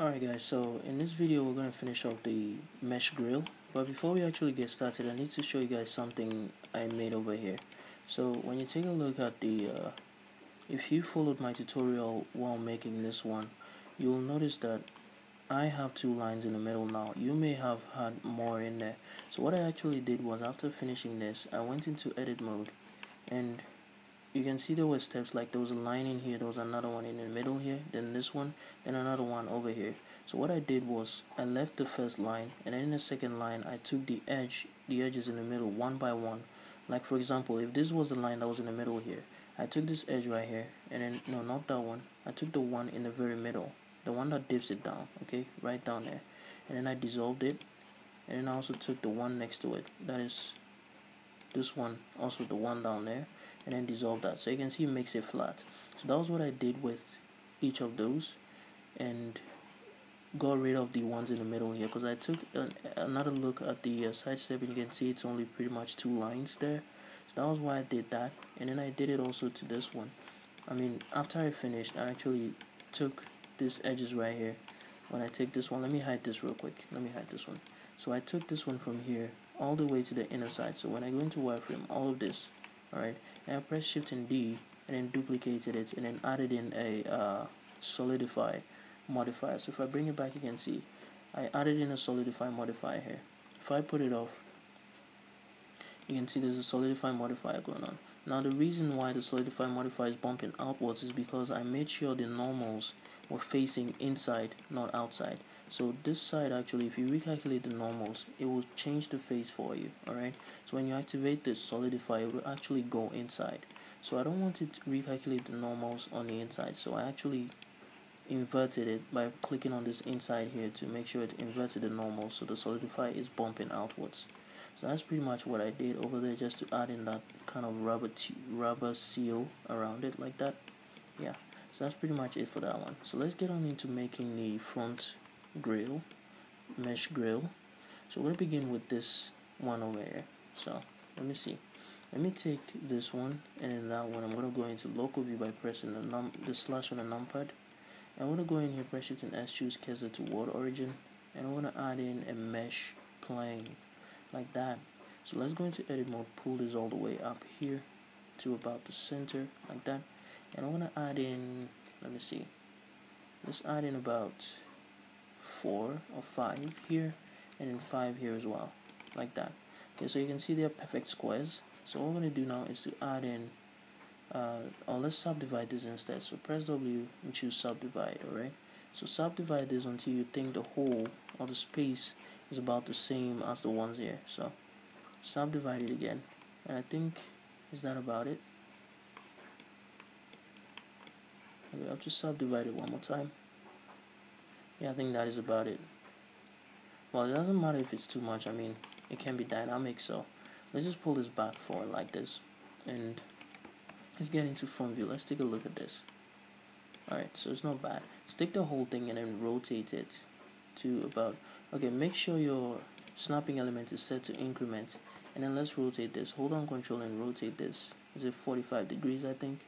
Alright guys, so in this video we're going to finish off the mesh grill. But before we actually get started, I need to show you guys something I made over here. So when you take a look at the, uh, if you followed my tutorial while making this one, you'll notice that I have two lines in the middle now. You may have had more in there. So what I actually did was after finishing this, I went into edit mode and you can see there were steps like there was a line in here there was another one in the middle here then this one then another one over here. So what I did was I left the first line and then in the second line I took the edge the edges in the middle one by one. Like for example if this was the line that was in the middle here I took this edge right here and then no not that one I took the one in the very middle the one that dips it down okay right down there. And then I dissolved it and then I also took the one next to it that is this one also the one down there and then dissolve that. So you can see it makes it flat. So that was what I did with each of those and got rid of the ones in the middle here because I took an, another look at the uh, side step and you can see it's only pretty much two lines there. So that was why I did that. And then I did it also to this one. I mean after I finished I actually took these edges right here. When I take this one let me hide this real quick. Let me hide this one. So I took this one from here all the way to the inner side. So when I go into wireframe all of this alright? And I press shift and D and then duplicated it and then added in a uh, solidify modifier. So if I bring it back you can see I added in a solidify modifier here. If I put it off you can see there's a solidify modifier going on. Now the reason why the solidify modifier is bumping outwards is because I made sure the normals were facing inside not outside so this side actually if you recalculate the normals it will change the face for you alright so when you activate the solidify it will actually go inside. So I don't want it to recalculate the normals on the inside so I actually inverted it by clicking on this inside here to make sure it inverted the normal so the solidify is bumping outwards. So that's pretty much what I did over there just to add in that kind of rubber rubber seal around it like that. Yeah so that's pretty much it for that one. So let's get on into making the front grill mesh grill. So we're begin with this one over here. So let me see. Let me take this one and that one. I'm to go into local view by pressing the num the slash on the numpad. I'm to go in here press it and S choose cursor to world origin. And I'm to add in a mesh plane like that. So let's go into edit mode pull this all the way up here to about the center like that. And I'm gonna add in let me see. Let's add in about four or five here and then five here as well like that. Okay so you can see they're perfect squares. So what we're going to do now is to add in uh, or let's subdivide this instead. So press W and choose subdivide alright? So subdivide this until you think the whole or the space is about the same as the ones here. So subdivide it again and I think is that about it? Okay I'll just subdivide it one more time yeah I think that is about it. Well it doesn't matter if it's too much. I mean it can be dynamic so let's just pull this back forward like this. And let's get into front view. Let's take a look at this. Alright so it's not bad. Stick the whole thing and then rotate it to about okay make sure your snapping element is set to increment. And then let's rotate this. Hold on control and rotate this. Is it 45 degrees I think?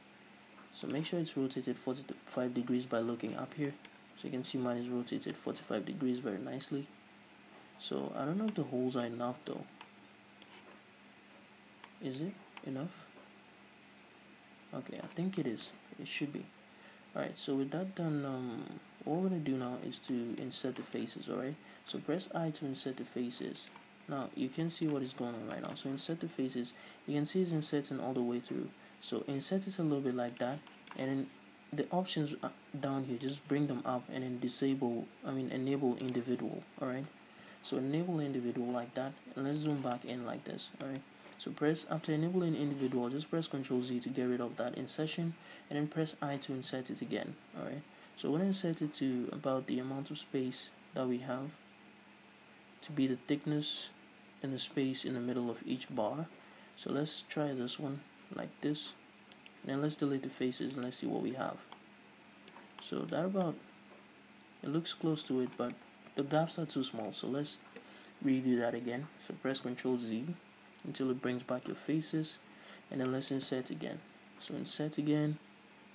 So make sure it's rotated 45 degrees by looking up here so you can see mine is rotated 45 degrees very nicely. So I don't know if the holes are enough though. Is it enough? Okay I think it is. It should be. Alright so with that done um, what we're going to do now is to insert the faces alright? So press I to insert the faces. Now you can see what is going on right now. So insert the faces. You can see it's inserting all the way through. So insert it a little bit like that and then the options down here. Just bring them up and then disable I mean enable individual alright? So enable individual like that. And let's zoom back in like this alright? So press after enabling individual just press ctrl Z to get rid of that insertion and then press I to insert it again alright? So going to set it to about the amount of space that we have to be the thickness and the space in the middle of each bar. So let's try this one like this then let's delete the faces and let's see what we have. So that about it looks close to it but the gaps are too small so let's redo that again. So press ctrl Z until it brings back your faces and then let's insert again. So insert again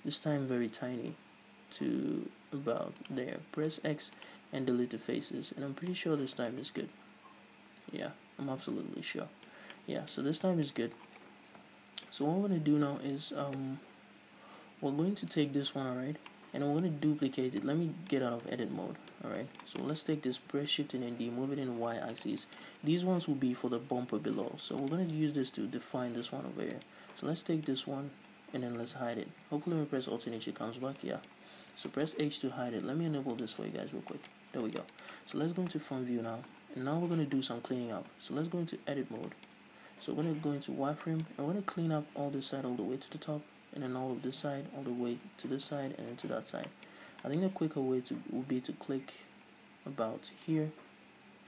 this time very tiny to about there. Press X and delete the faces and I'm pretty sure this time is good. Yeah I'm absolutely sure. Yeah so this time is good so what we're going to do now is um we're going to take this one alright? And I'm going to duplicate it. Let me get out of edit mode alright? So let's take this press shift and D move it in y axis. These ones will be for the bumper below. So we're going to use this to define this one over here. So let's take this one and then let's hide it. Hopefully when we press alternate it comes back yeah. So press H to hide it. Let me enable this for you guys real quick. There we go. So let's go into front view now. And now we're going to do some cleaning up. So let's go into edit mode so we're going to go into wireframe and we're going to clean up all this side all the way to the top and then all of this side all the way to this side and then to that side I think the quicker way to would be to click about here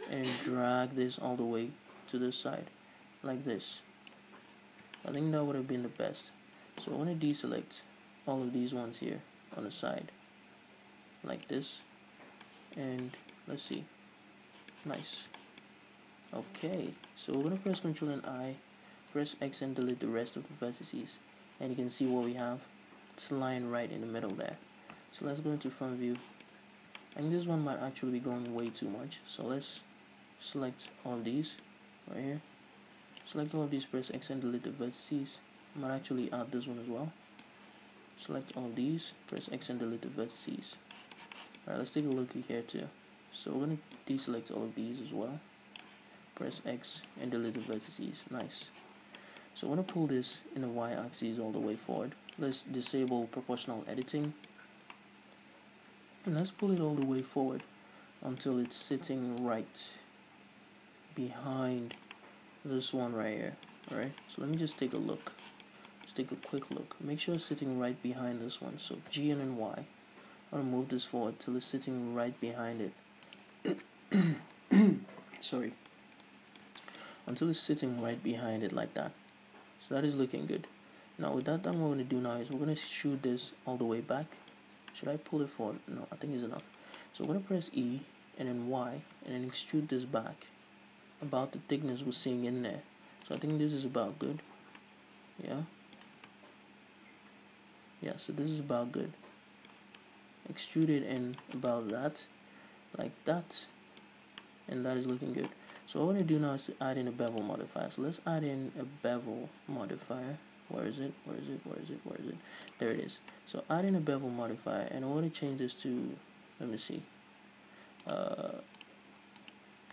and drag this all the way to this side like this. I think that would have been the best. So I want to deselect all of these ones here on the side like this and let's see. Nice okay so we're gonna press Ctrl and I press X and delete the rest of the vertices. And you can see what we have. It's lying right in the middle there. So let's go into front view. And this one might actually be going way too much. So let's select all of these right here. Select all of these press X and delete the vertices. I might actually add this one as well. Select all of these press X and delete the vertices. Alright let's take a look here too. So we're going to deselect all of these as well press X and delete the vertices nice so I want to pull this in the y-axis all the way forward. Let's disable proportional editing. And let's pull it all the way forward until it's sitting right behind this one right here. Alright, so let me just take a look. Let's take a quick look. Make sure it's sitting right behind this one. So G and Y. I'm going to move this forward till it's sitting right behind it. Sorry. Until it's sitting right behind it like that. So that is looking good. Now with that done what we're going to do now is we're going to shoot this all the way back. Should I pull it forward? No I think it's enough. So we're going to press E and then Y and then extrude this back about the thickness we're seeing in there. So I think this is about good. Yeah? Yeah so this is about good. Extrude it in about that like that and that is looking good so I want to do now is add in a bevel modifier. So let's add in a bevel modifier. Where is it? Where is it? Where is it? Where is it? There it is. So add in a bevel modifier and I want to change this to, let me see. Uh,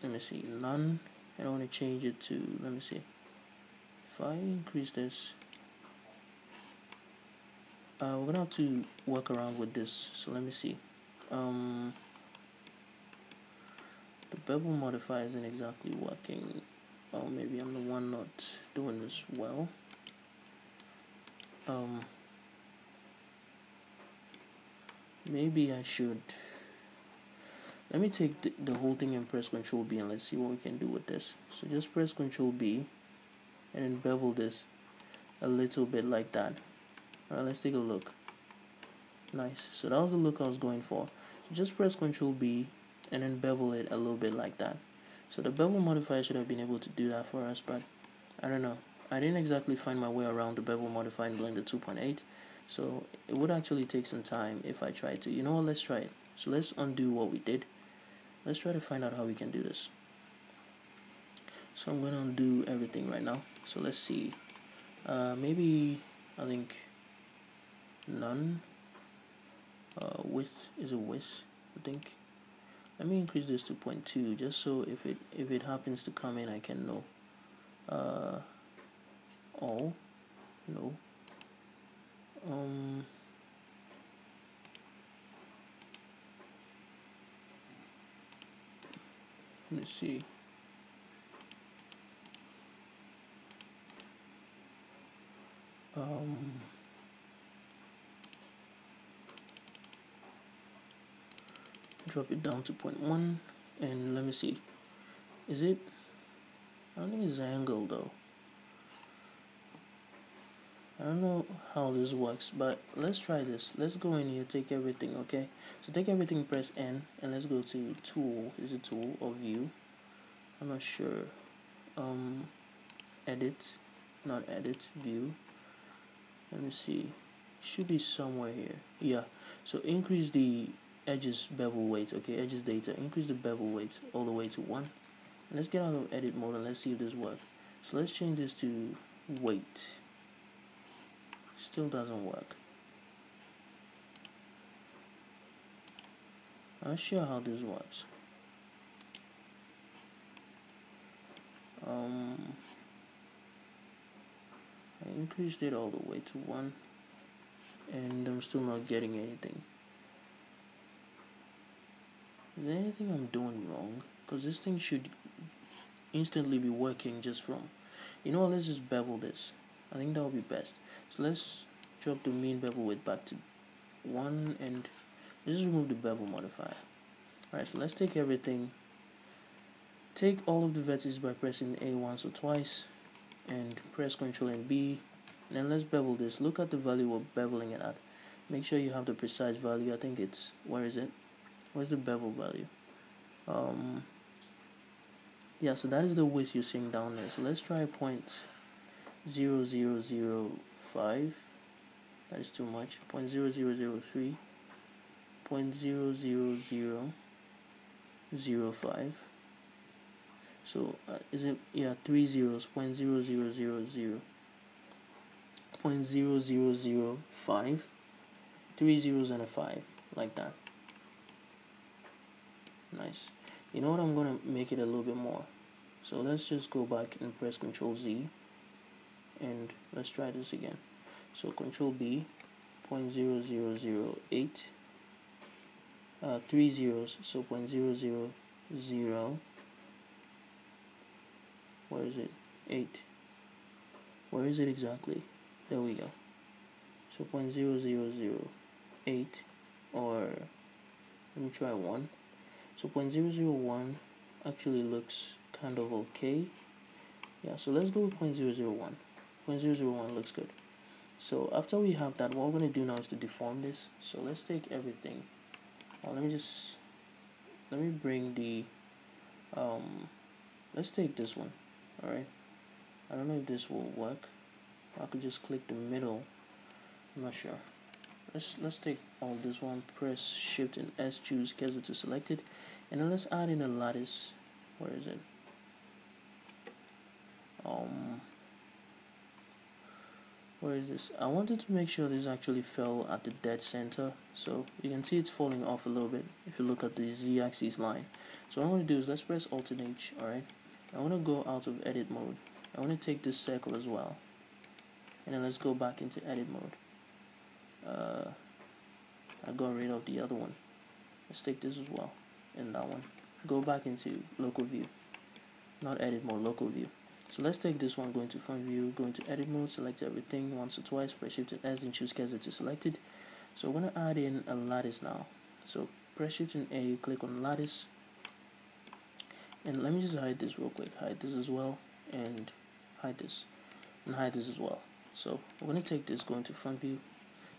let me see, none. And I want to change it to, let me see. If I increase this, uh, we're going to have to work around with this. So let me see. Um, the bevel modifier isn't exactly working. Or maybe I'm the one not doing this well. Um, maybe I should. Let me take the, the whole thing and press Control B and let's see what we can do with this. So just press Control B and then bevel this a little bit like that. Alright let's take a look. Nice. So that was the look I was going for. So just press Control B and then bevel it a little bit like that. So the bevel modifier should have been able to do that for us but I don't know. I didn't exactly find my way around the bevel modifier in Blender 2.8 so it would actually take some time if I tried to. You know what? Let's try it. So let's undo what we did. Let's try to find out how we can do this. So I'm gonna undo everything right now. So let's see. Uh, maybe I think none. Uh, width is a width I think let me increase this to 0.2 just so if it if it happens to come in I can know. Uh, all no. Um let me see um drop it down to 0.1 and let me see. Is it I don't think it's angle though. I don't know how this works but let's try this. Let's go in here take everything okay? So take everything press N and let's go to tool. Is it tool or view? I'm not sure. Um edit not edit view. Let me see. Should be somewhere here. Yeah. So increase the edges bevel weight okay? Edges data increase the bevel weight all the way to one. Let's get out of edit mode and let's see if this works. So let's change this to weight. Still doesn't work. I'm not sure how this works. Um, I increased it all the way to 1 and I'm still not getting anything is there anything I'm doing wrong because this thing should instantly be working just from you know let's just bevel this I think that would be best so let's drop the mean bevel width back to 1 and let's just remove the bevel modifier alright so let's take everything Take all of the vertices by pressing A once or twice and press Ctrl and B. And then let's bevel this. Look at the value we're beveling it at. Make sure you have the precise value. I think it's, where is it? Where's the bevel value? Um, yeah, so that is the width you're seeing down there. So let's try point zero zero zero five. That is too much. Point zero zero zero three. Point zero zero zero zero five so uh, is it yeah three zeros point zero zero zero zero point zero zero zero five three zeros and a five like that nice. You know what? I'm gonna make it a little bit more. So let's just go back and press Control Z and let's try this again. So Control B point zero zero zero eight uh, three zeros. So point zero zero zero where is it? 8 where is it exactly? There we go. So 0.0008 or let me try 1 so 0.001 actually looks kind of okay. Yeah so let's go with 0.001 0.001 looks good. So after we have that what we're going to do now is to deform this. So let's take everything. Let me just let me bring the um let's take this one alright? I don't know if this will work. I could just click the middle. I'm not sure let's let's take all this one. Press shift and S choose cursor to select it and then let's add in a lattice. Where is it? Um where is this? I wanted to make sure this actually fell at the dead center. So you can see it's falling off a little bit if you look at the z-axis line. So what I'm going to do is let's press alt and H alright? I want to go out of edit mode. I want to take this circle as well. And then let's go back into edit mode. Uh, I got rid of the other one. Let's take this as well. And that one. Go back into local view. Not edit mode, local view. So let's take this one, go into front view, go into edit mode, select everything once or twice, press shift and S and choose cursor to select it. So we're going to add in a lattice now. So press shift and A, click on lattice, and let me just hide this real quick hide this as well and hide this and hide this as well so we're going to take this go into front view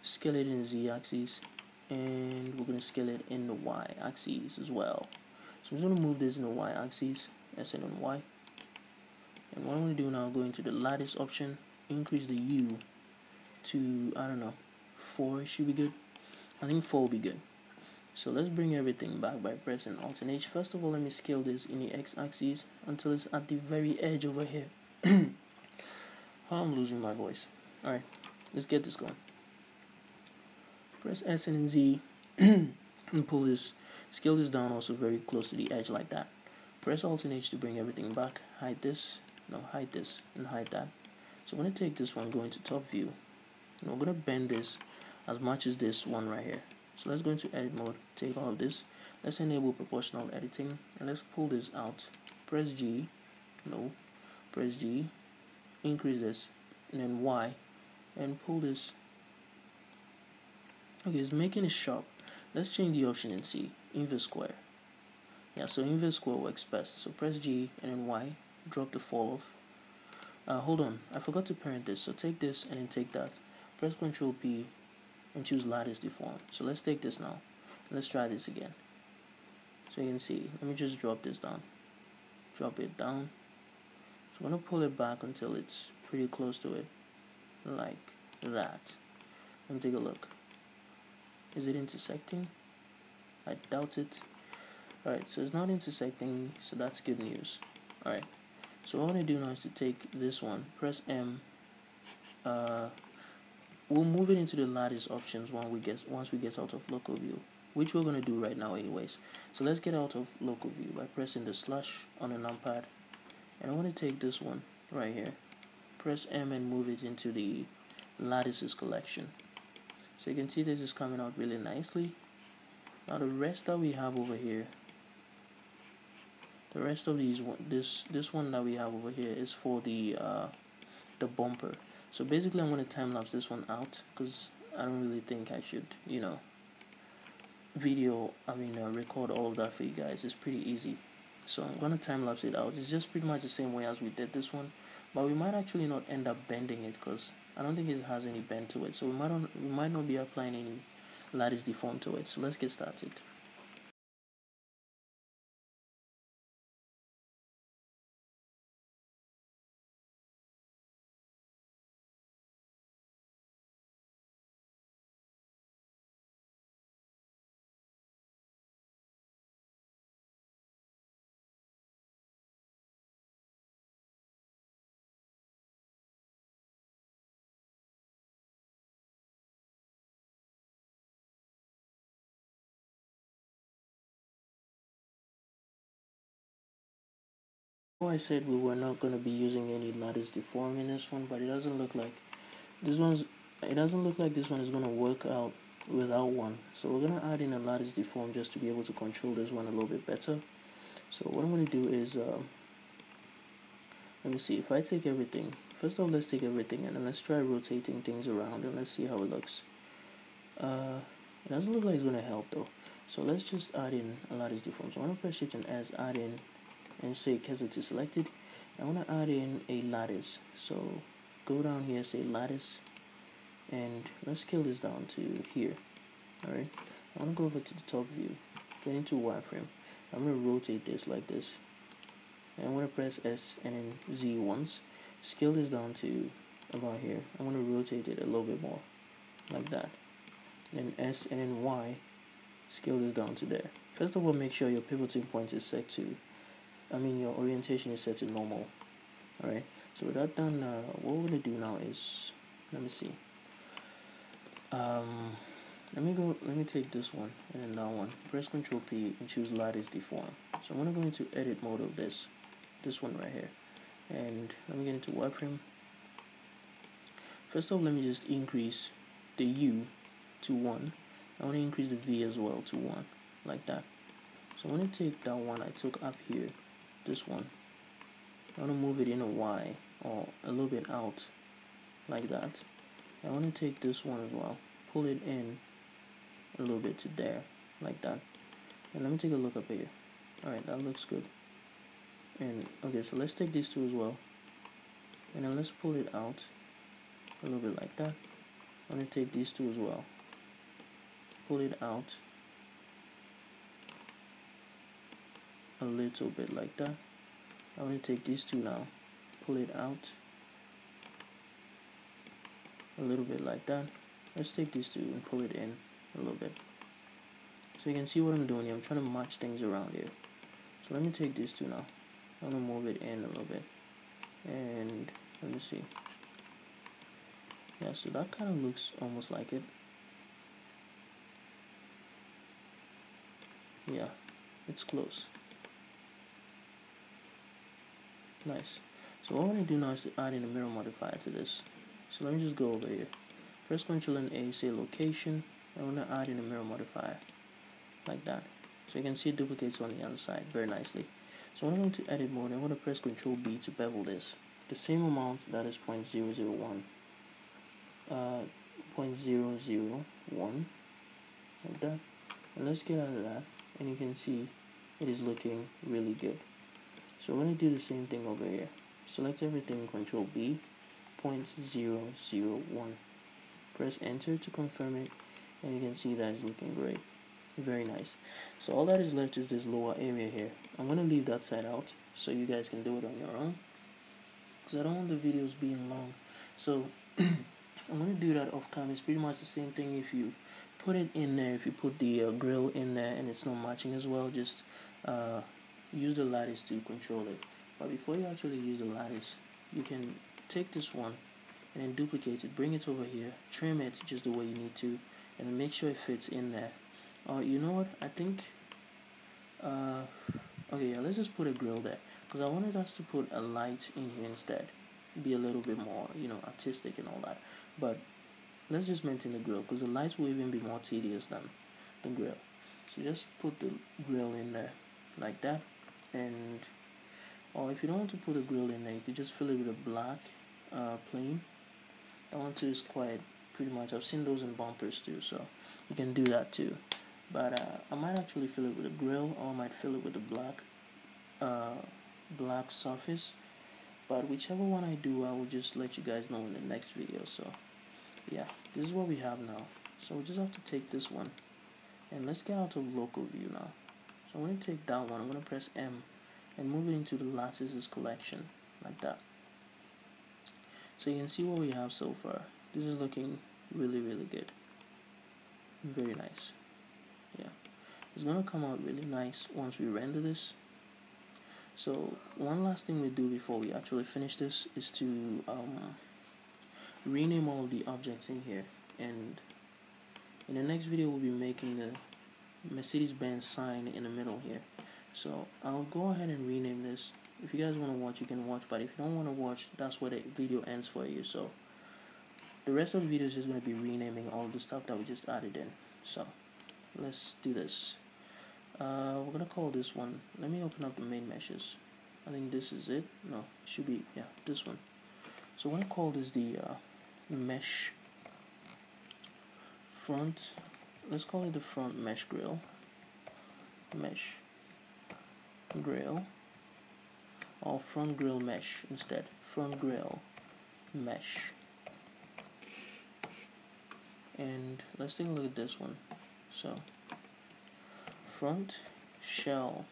scale it in the z-axis and we're going to scale it in the y-axis as well so we're going to move this in the y-axis S and Y and what I'm going to do now go into the lattice option increase the U to I don't know 4 should be good I think 4 will be good so let's bring everything back by pressing Alt and H. First of all, let me scale this in the x-axis until it's at the very edge over here. Oh, I'm losing my voice. Alright, let's get this going. Press S and Z and pull this, scale this down also very close to the edge like that. Press Alt and H to bring everything back. Hide this, no, hide this, and hide that. So I'm going to take this one, go into top view. And we're going to bend this as much as this one right here. So let's go into edit mode, take all of this. Let's enable proportional editing and let's pull this out. Press G, no, press G, increase this, and then Y, and pull this. Okay, it's making it sharp. Let's change the option and see, inverse square. Yeah, so inverse square works best. So press G and then Y, drop the fall off. Uh, hold on, I forgot to parent this. So take this and then take that. Press Control P and choose lattice deform. So let's take this now. Let's try this again. So you can see, let me just drop this down. Drop it down. So I'm going to pull it back until it's pretty close to it. Like that. Let me take a look. Is it intersecting? I doubt it. Alright, so it's not intersecting, so that's good news. Alright, so what I want to do now is to take this one, press M. Uh, we'll move it into the lattice options when we get once we get out of local view, which we're going to do right now anyways. So let's get out of local view by pressing the slash on the numpad. And I want to take this one right here. Press M and move it into the lattices collection. So you can see this is coming out really nicely. Now the rest that we have over here the rest of these one this this one that we have over here is for the uh, the bumper. So basically I'm going to time lapse this one out because I don't really think I should you know video I mean uh, record all of that for you guys. It's pretty easy. So I'm going to time lapse it out. It's just pretty much the same way as we did this one but we might actually not end up bending it because I don't think it has any bend to it so we might not, we might not be applying any lattice deform to it. So let's get started I said we were not going to be using any lattice deform in this one, but it doesn't look like this one's. It doesn't look like this one is going to work out without one. So we're going to add in a lattice deform just to be able to control this one a little bit better. So what I'm going to do is, um, let me see, if I take everything, first of all let's take everything and then let's try rotating things around and let's see how it looks. Uh, it doesn't look like it's going to help though. So let's just add in a lattice deform. So I'm going to press shift and S, add in and say cursor to selected. I want to add in a lattice. So go down here say lattice and let's scale this down to here. Alright? I want to go over to the top view. Get into wireframe. I'm going to rotate this like this. And I'm going to press S and then Z once. Scale this down to about here. I'm going to rotate it a little bit more like that. Then S and then Y. Scale this down to there. First of all make sure your pivoting point is set to I mean your orientation is set to normal alright? So with that done uh, what we're to do now is let me see. Um, let me go let me take this one and then that one. Press Control P and choose lattice deform. So I'm to go into edit mode of this this one right here. And let me get into wireframe. First off let me just increase the U to 1 I want to increase the V as well to 1 like that. So I'm going to take that one I took up here this one. I want to move it in a Y or a little bit out like that. I want to take this one as well. Pull it in a little bit to there like that. And let me take a look up here. Alright that looks good. And okay so let's take these two as well. And then let's pull it out a little bit like that. I'm going to take these two as well. Pull it out a little bit like that. I want to take these two now. Pull it out. A little bit like that. Let's take these two and pull it in a little bit. So you can see what I'm doing here. I'm trying to match things around here. So let me take these two now. I'm gonna move it in a little bit. And let me see. Yeah so that kind of looks almost like it. Yeah it's close nice. So what I want to do now is to add in a mirror modifier to this. So let me just go over here. Press Ctrl and A say location I want to add in a mirror modifier like that. So you can see it duplicates on the other side very nicely. So when I go to edit mode I want to press Ctrl B to bevel this. The same amount that is 0.001 uh, 0.001 like that. And let's get out of that and you can see it is looking really good so we're going to do the same thing over here. Select everything, Control B, 0.001. Press enter to confirm it and you can see that it's looking great. Very nice. So all that is left is this lower area here. I'm going to leave that side out so you guys can do it on your own. Because I don't want the videos being long. So I'm going to do that off camera. It's pretty much the same thing if you put it in there if you put the uh, grill in there and it's not matching as well just uh, use the lattice to control it. But before you actually use the lattice you can take this one and then duplicate it. Bring it over here. Trim it just the way you need to and make sure it fits in there. Uh, you know what? I think uh, okay yeah let's just put a grill there. Because I wanted us to put a light in here instead. Be a little bit more you know artistic and all that. But let's just maintain the grill because the lights will even be more tedious than the grill. So just put the grill in there like that and or if you don't want to put a grill in there you can just fill it with a black uh, plane that one too is quite pretty much I've seen those in bumpers too so you can do that too. But uh, I might actually fill it with a grill or I might fill it with a black uh, black surface. But whichever one I do I will just let you guys know in the next video so yeah. This is what we have now. So we just have to take this one. And let's get out of local view now so I'm going to take that one. I'm going to press M and move it into the lattices collection like that. So you can see what we have so far. This is looking really really good. Very nice. Yeah. It's gonna come out really nice once we render this. So one last thing we do before we actually finish this is to um, rename all the objects in here. And in the next video we'll be making the Mercedes-Benz sign in the middle here. So I'll go ahead and rename this. If you guys want to watch you can watch but if you don't want to watch that's where the video ends for you. So the rest of the video is just going to be renaming all the stuff that we just added in. So let's do this. Uh, we're gonna call this one let me open up the main meshes. I think this is it. No it should be yeah this one. So I'm gonna call this the uh, mesh front let's call it the front mesh grill. Mesh grill. Or front grill mesh instead. Front grill mesh. And let's take a look at this one. So front shell.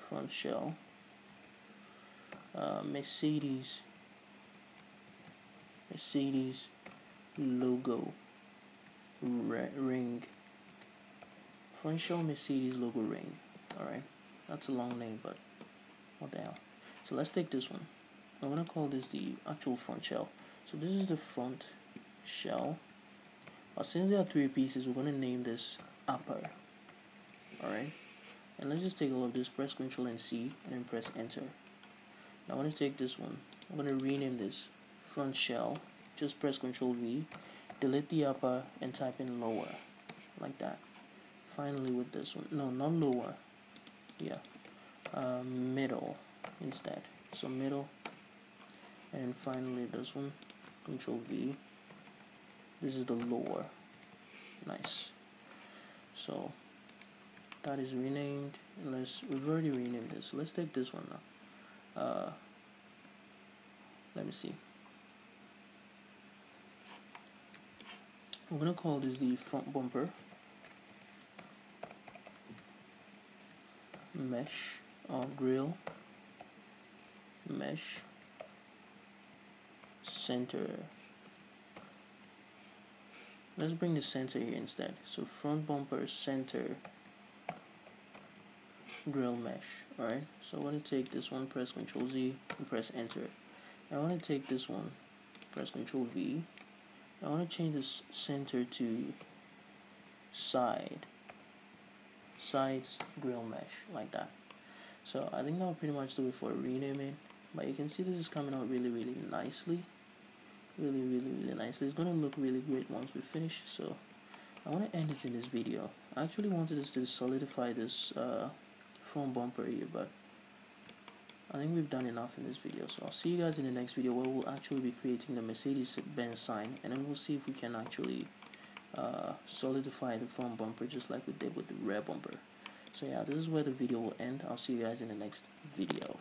Front shell. Uh, Mercedes. Mercedes logo ring. Front shell Mercedes logo ring alright? That's a long name but what the hell? So let's take this one. I'm gonna call this the actual front shell. So this is the front shell. But since there are three pieces we're gonna name this upper alright? And let's just take a look. This press control and C and then press enter. Now I'm to take this one. I'm to rename this front shell. Just press control V delete the upper and type in lower like that. Finally with this one. No not lower. Yeah. Uh, middle instead. So middle. And finally this one. Control V. This is the lower. Nice. So that is renamed. Let's we've already renamed this. Let's take this one now. Uh, let me see we're gonna call this the front bumper. Mesh or grill. Mesh. Center. Let's bring the center here instead. So front bumper center. Grill mesh alright? So I want to take this one press control Z and press enter. I want to take this one press control V I want to change this center to side. Sides grill mesh like that. So I think that'll pretty much do it for renaming but you can see this is coming out really really nicely. Really really really nicely. It's gonna look really great once we finish so I want to end it in this video. I actually wanted us to solidify this uh, front bumper here but I think we've done enough in this video so I'll see you guys in the next video where we'll actually be creating the Mercedes-Benz sign and then we'll see if we can actually uh, solidify the front bumper just like we did with the rear bumper. So yeah this is where the video will end. I'll see you guys in the next video